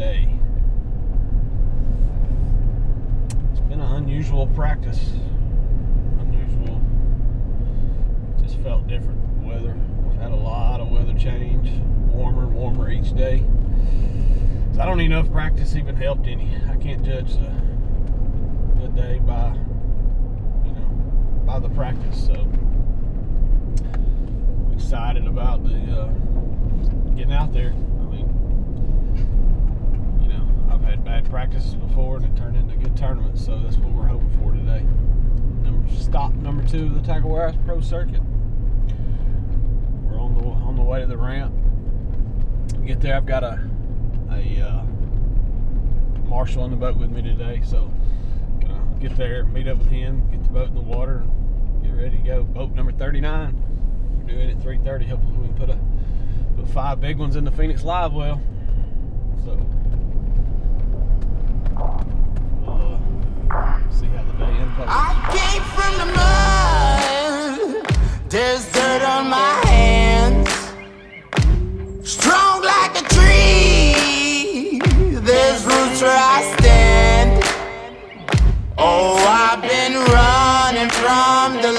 today. It's been an unusual practice. Unusual. Just felt different. Weather. We've had a lot of weather change. Warmer and warmer each day. So I don't even know if practice even helped any. I can't judge the, the day by you know by the practice. So excited about the uh, getting out there. I mean, had bad practices before and it turned into good tournaments, so that's what we're hoping for today. Number, stop number two of the Tackle Warehouse Pro Circuit. We're on the on the way to the ramp. Get there, I've got a a uh, marshal on the boat with me today, so gonna get there, meet up with him, get the boat in the water, and get ready to go. Boat number 39. We're doing it at 3:30. Hopefully, we can put a put five big ones in the Phoenix Live well. So we'll uh, see how the day unfolds. I came from the mud. There's dirt on my hands. Strong like a tree. There's roots where I stand. Oh, I've been running from the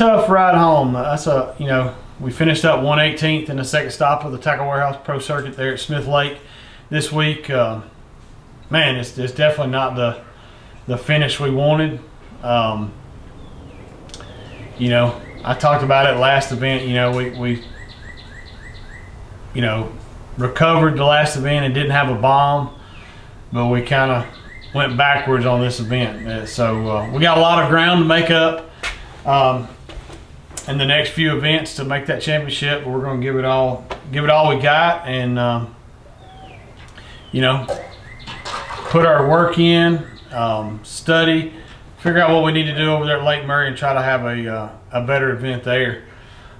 tough ride home. That's a, you know, we finished up 118th in the second stop of the Tackle Warehouse Pro Circuit there at Smith Lake this week. Um, man, it's, it's definitely not the the finish we wanted. Um, you know, I talked about it last event. You know, we, we you know, recovered the last event and didn't have a bomb, but we kind of went backwards on this event. Uh, So uh, we got a lot of ground to make up um, in the next few events to make that championship. We're going to give it all, give it all we got, and um, you know, put our work in, um, study, figure out what we need to do over there at Lake Murray, and try to have a uh, a better event there.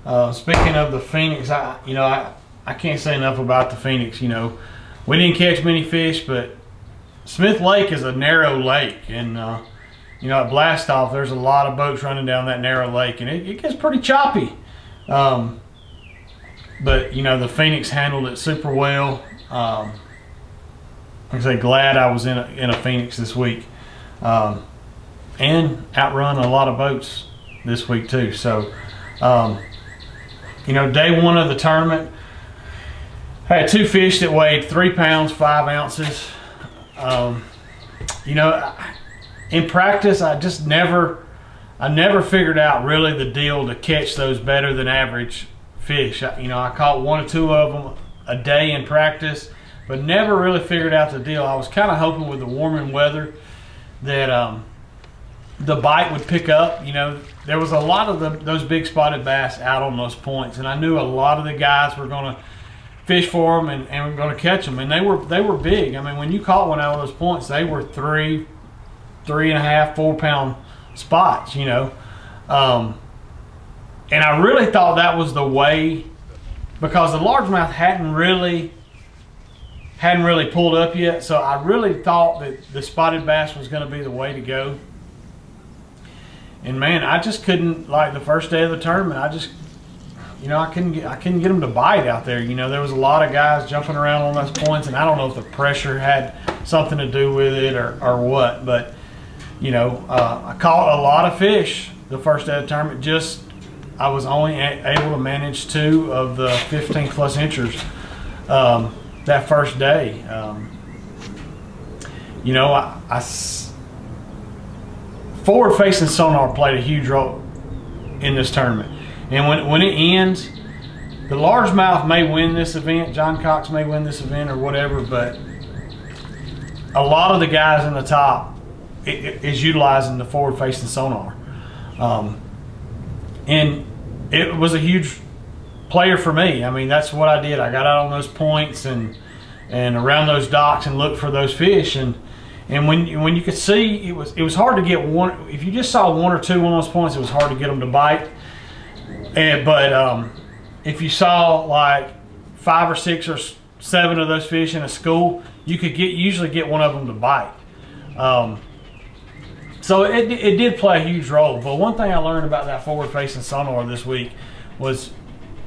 Uh, speaking of the Phoenix, I you know I I can't say enough about the Phoenix. You know, we didn't catch many fish, but Smith Lake is a narrow lake, and uh, you know at blast off, there's a lot of boats running down that narrow lake, and it, it gets pretty choppy. Um, but you know the Phoenix handled it super well. Um, like I say, glad I was in a, in a Phoenix this week, um, and outrun a lot of boats this week too. So, um, you know, day one of the tournament, I had two fish that weighed three pounds five ounces. Um, you know, in practice, I just never, I never figured out really the deal to catch those better than average fish. I, you know, I caught one or two of them a day in practice, but never really figured out the deal. I was kind of hoping with the warming weather that um, the bite would pick up. You know, there was a lot of the, those big spotted bass out on those points, and I knew a lot of the guys were going to fish for them and, and were going to catch them, and they were they were big. I mean, when you caught one out of those points, they were three, three and a half, four pound spots. You know, um, and I really thought that was the way because the largemouth hadn't really hadn't really pulled up yet. So I really thought that the spotted bass was going to be the way to go. And man, I just couldn't like the first day of the tournament. I just, you know, I couldn't get I couldn't get them to bite out there. You know, there was a lot of guys jumping around on those points, and I don't know if the pressure had something to do with it or or what. But you know, uh, I caught a lot of fish the first day of the tournament. Just I was only able to manage two of the 15 plus inchers um, that first day. Um, you know, I, I forward facing sonar played a huge role in this tournament. And when, when it ends, the largemouth may win this event. John Cox may win this event or whatever, but a lot of the guys in the top is utilizing the forward facing sonar. Um, and it was a huge player for me. I mean, that's what I did. I got out on those points and and around those docks and looked for those fish and and when when you could see it was it was hard to get one if you just saw one or two on those points it was hard to get them to bite and but um, if you saw like five or six or seven of those fish in a school you could get usually get one of them to bite um, so it, it did play a huge role but one thing I learned about that forward facing sonar this week was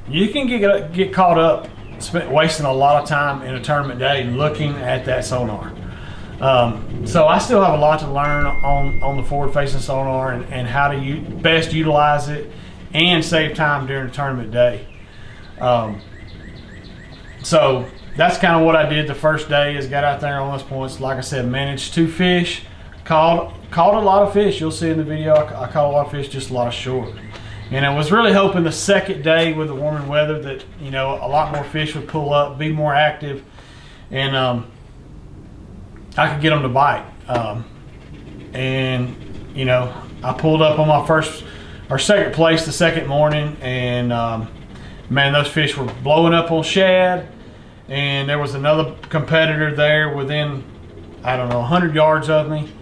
you can get get caught up spent wasting a lot of time in a tournament day looking at that sonar. Um, so I still have a lot to learn on on the forward facing sonar and, and how to u- best utilize it and save time during the tournament day. Um, so that's kind of what I did the first day is got out there on those points. Like I said, managed two fish, caught caught a lot of fish. You'll see in the video I, I caught a lot of fish, just a lot of short. And I was really hoping the second day with the warming weather that you know a lot more fish would pull up, be more active, and um, I could get them to bite. Um, and you know, I pulled up on my first or second place the second morning, and um, man, those fish were blowing up on shad. And there was another competitor there within, I don't know, 100 yards of me.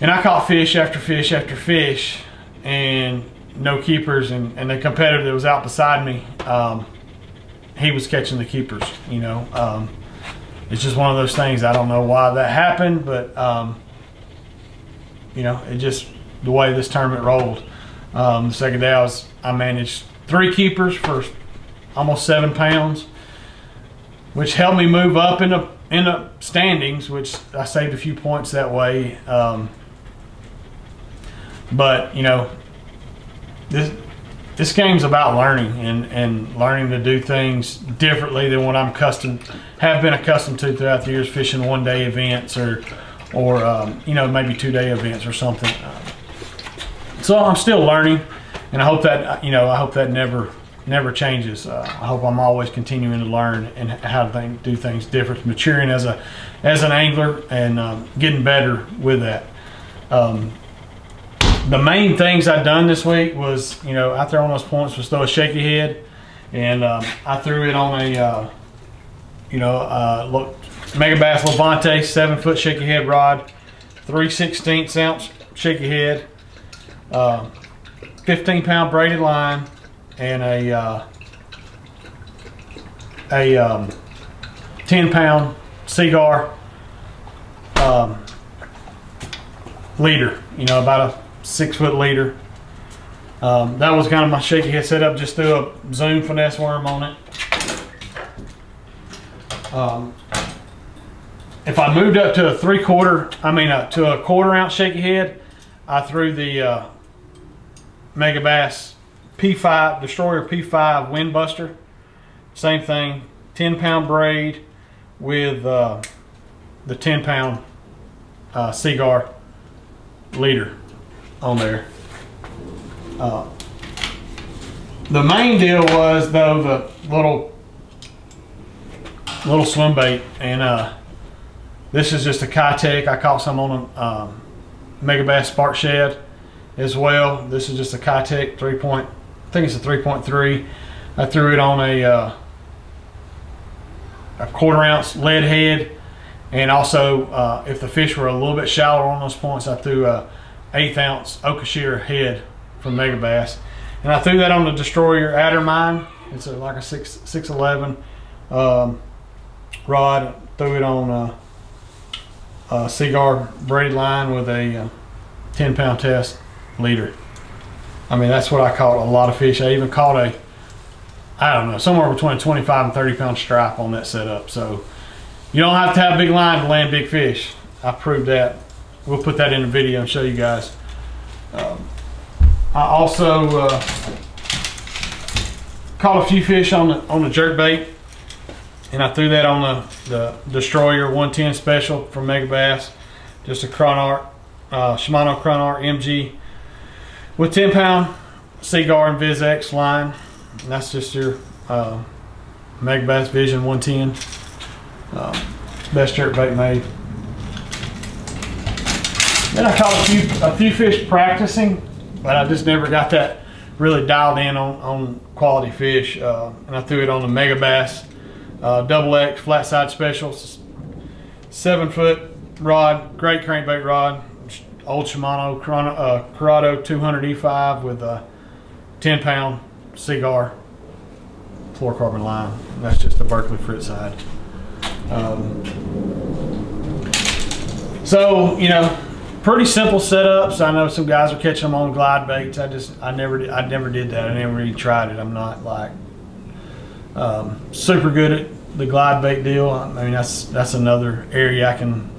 And I caught fish after fish after fish, and no keepers. And, and the competitor that was out beside me, um, he was catching the keepers. You know, um, it's just one of those things. I don't know why that happened, but um, you know, it just the way this tournament rolled. Um, the second day, I was I managed three keepers for almost seven pounds, which helped me move up in the in the standings, which I saved a few points that way. Um, but you know, this this game's about learning and and learning to do things differently than what I'm accustomed have been accustomed to throughout the years, fishing one day events or or um, you know maybe two day events or something. So I'm still learning, and I hope that you know I hope that never never changes. Uh, I hope I'm always continuing to learn and how to think, do things different, maturing as a as an angler and um, getting better with that. Um, the main things I done this week was you know out there on those points was throw a shaky head, and um, I threw it on a uh, you know uh, look, Megabass Levante seven foot shaky head rod, three sixteenths ounce shaky head. Uh, 15 pound braided line and a uh, a um, 10 pound Seaguar um, leader you know about a six foot leader. Um, that was kind of my shaky head setup just threw a zoom finesse worm on it. Um, if I moved up to a three quarter I mean uh, to a quarter ounce shaky head I threw the uh, Megabass P5 Destroyer P5 Windbuster. Same thing, 10 pound braid with uh, the 10 pound uh, Seaguar leader on there. Uh, the main deal was though the little little swim bait and uh, this is just a Keitech. I caught some on a um, Megabass Spark Shad as well. This is just a Keitech 3 point, I think it's a 3.3. I threw it on a, uh, a quarter ounce lead head. And also, uh, if the fish were a little bit shallower on those points, I threw a eighth ounce Okashira head from Megabass. And I threw that on the Destroyer Addermine. It's a, like a 6, 611 um, rod. Threw it on a, a Seaguar braid line with a uh, 10 pound test leader. I mean, that's what I caught a lot of fish. I even caught a, I don't know, somewhere between a 25 and 30 pound stripe on that setup. So you don't have to have big line to land big fish. I proved that. We'll put that in the video and show you guys. Um, I also uh, caught a few fish on the on the jerk bait, and I threw that on the, the Destroyer 110 special from Megabass. Just a Chronarch, uh, Shimano Chronarch MG with 10 pound Seaguar InvizX line. And that's just your uh, Megabass Vision 110. Um, best jerk bait made. Then I caught a few a few fish practicing, but I just never got that really dialed in on, on quality fish. Uh, and I threw it on the Megabass uh, double X flat side specials, seven foot rod, great crankbait rod, old Shimano Curado, uh, Curado 200 E5 with a 10 pound Seaguar fluorocarbon line. That's just the Berkley Frittside. Um, so, you know, pretty simple setups. I know some guys are catching them on glide baits. I just, I never, I never did that. I never really tried it. I'm not like um, super good at the glide bait deal. I mean, that's that's another area I can,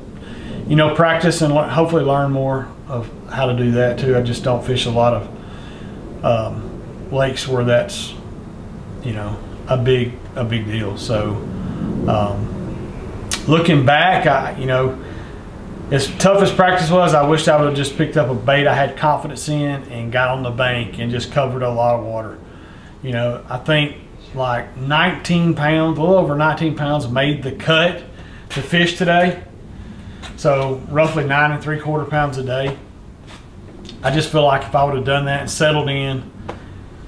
you know, practice and le hopefully learn more of how to do that too. I just don't fish a lot of um, lakes where that's, you know, a big a big deal. So, um, looking back, I you know as tough as practice was, I wish I would have just picked up a bait I had confidence in and got on the bank and just covered a lot of water. You know, I think like 19 pounds, a little over 19 pounds made the cut to fish today. So roughly nine and three quarter pounds a day. I just feel like if I would have done that and settled in,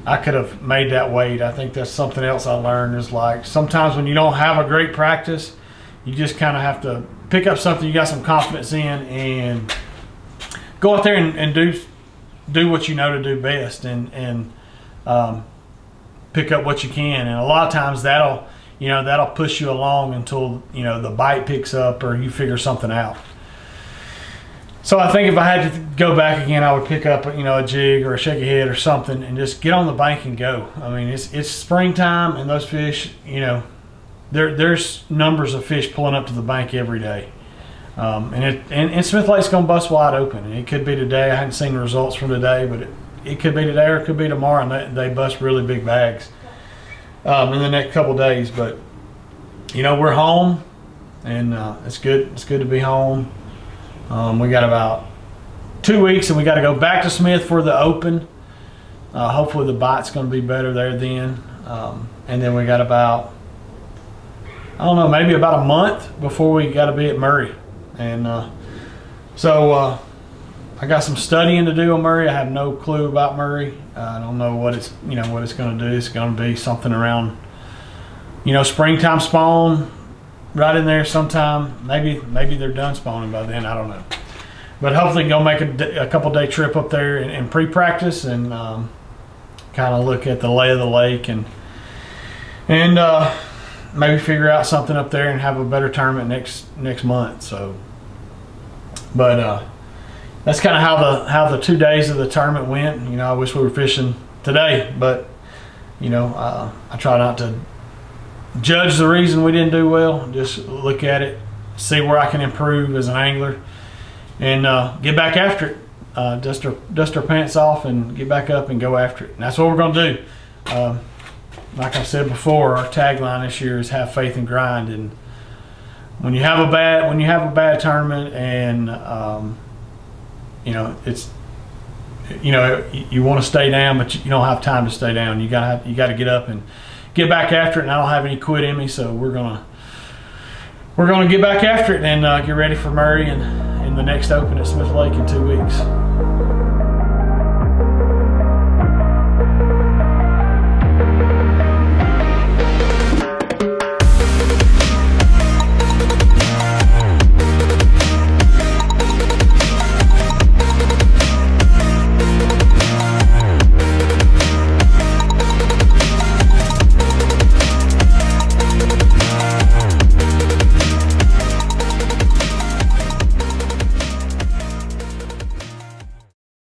I could have made that weight. I think that's something else I learned is like sometimes when you don't have a great practice, you just kind of have to pick up something you got some confidence in and go out there and, and do do what you know to do best and and um, pick up what you can and a lot of times that'll you know that'll push you along until you know the bite picks up or you figure something out so I think if I had to go back again, I would pick up, you know, a jig or a shaky head or something and just get on the bank and go. I mean, it's it's springtime and those fish, you know, there there's numbers of fish pulling up to the bank every day. Um, and, it, and, and Smith Lake's going to bust wide open. And it could be today. I haven't seen the results from today, but it, it could be today or it could be tomorrow. And they, they bust really big bags um, in the next couple days. But, you know, we're home and uh, it's good. It's good to be home. Um, we got about two weeks and we got to go back to Smith for the open. Uh, hopefully the bite's going to be better there then. Um, and then we got about I don't know, maybe about a month before we got to be at Murray. And uh, so uh, I got some studying to do on Murray. I have no clue about Murray. I don't know what it's, you know, what it's going to do. It's going to be something around, you know, springtime spawn right in there sometime. Maybe, maybe they're done spawning by then. I don't know. But hopefully go make a, a couple day trip up there and, and pre-practice and um, kind of look at the lay of the lake and, and, uh, maybe figure out something up there and have a better tournament next next month. So, but uh, that's kind of how the how the two days of the tournament went. You know, I wish we were fishing today, but you know, uh, I try not to judge the reason we didn't do well. Just look at it, see where I can improve as an angler, and uh, get back after it. Uh, dust our dust our pants off and get back up and go after it. And that's what we're going to do. Um, like I said before, our tagline this year is "Have faith and grind." And when you have a bad when you have a bad tournament, and um, you know it's you know you want to stay down, but you don't have time to stay down. You got you got to get up and get back after it. And I don't have any quit in me, so we're gonna we're gonna get back after it and uh, get ready for Murray and in the next Open at Smith Lake in two weeks.